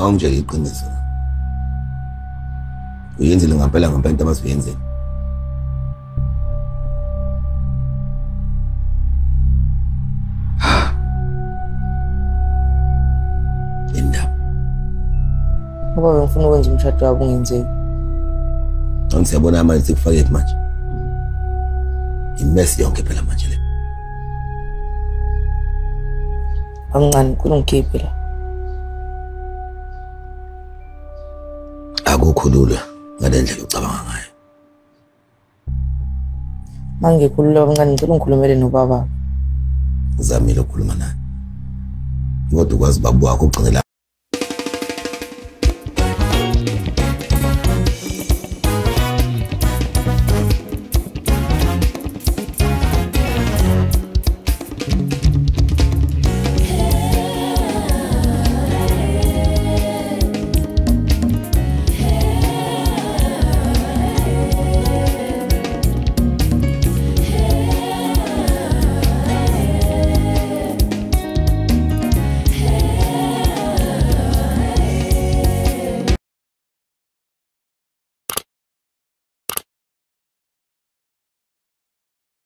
awungitshela iqiniso uyenzile ngempela ngempela into amasuyenzile indaba Ngoba bengifuna ukwenza umshado wabo ungenzeki. Ngithi siyabona manje sikufake manje. Imesi yonke phela manje le. Kancane khona ungikhiphe la. Akukhulula ngalendlela ucabanga ngayo. Mangikhulula kancane ngicela ungikhulumele nobaba. Ngizamile ukukhuluma naye. Kodwa ukwazi babu wakho ugcinela